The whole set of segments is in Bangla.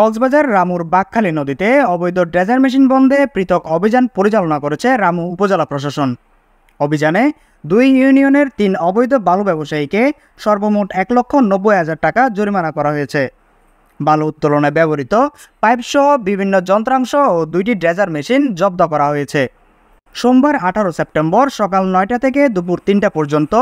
কক্সবাজার রামুর বাকখালী নদীতে অবৈধ ড্রেজার মেশিন বন্ধে পৃথক অভিযান পরিচালনা করেছে রামু উপজেলা প্রশাসন। অভিযানে দুই ইউনিয়নের তিন অবৈধ বালু ব্যবসায়ীকে সর্বমোট এক লক্ষ নব্বই হাজার টাকা জরিমানা করা হয়েছে। বালু উত্তোলনে ব্যবহৃত পাইপসহ বিভিন্ন যন্ত্রাংশ ও দুইটি ড্রেজার মেশিন জব্দ করা হয়েছে। সোমবার আঠারো সেপ্টেম্বর সকাল নয়টা থেকে দুপুর তিনটা পর্যন্ত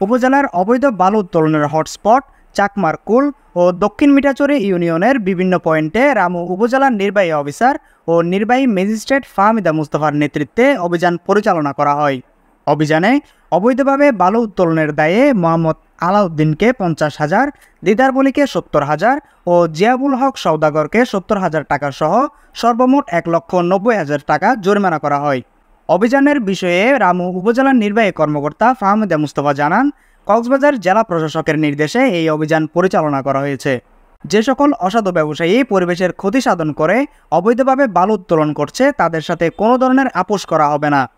উপজেলার অবৈধ বালু উত্তোলনের হটস্পট চাকমারকুল ও দক্ষিণ মিঠাচুরি ইউনিয়নের বিভিন্ন পয়েন্টে রামু উপজেলার নির্বাহী অফিসার ও নির্বাহী ম্যাজিস্ট্রেট ফাহমিদা মুস্তফার নেতৃত্বে অভিযান পরিচালনা করা হয়। অভিযানে অবৈধভাবে বালু উত্তোলনের দায়ে মোহাম্মদ আলাউদ্দিনকে পঞ্চাশ হাজার, দিদার বলিকে সত্তর হাজার ও জিয়াবুল হক সৌদাগরকে সত্তর হাজার টাকা সহ সর্বমোট এক লক্ষ নব্বই হাজার টাকা জরিমানা করা হয়। অভিযানের বিষয়ে রামু উপজেলার নির্বাহী কর্মকর্তা ফাহমিদা মুস্তফা জানান কক্সবাজার জেলা প্রশাসকের নির্দেশে এই অভিযান পরিচালনা করা হয়েছে। যে সকল অসাধু ব্যবসায়ী পরিবেশের ক্ষতি সাধন করে, অবৈধভাবে বালু উত্তোলন করছে, তাদের সাথে কোনো ধরনের আপোষ করা হবে না।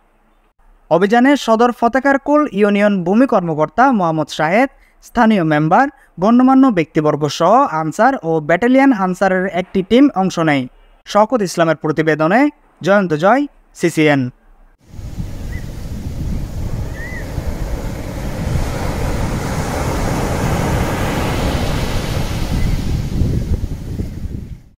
অভিযানে সদর ফতেকারকুল ইউনিয়ন ভূমি কর্মকর্তা মোহাম্মদ শাহেদ, স্থানীয় মেম্বার, গণ্যমান্য ব্যক্তিবর্গ সহ আনসার ও ব্যাটালিয়ান আনসারের একটি টিম অংশ নেয়। শওকত ইসলামের প্রতিবেদনে, জয়ন্ত জয়, সিসিএন।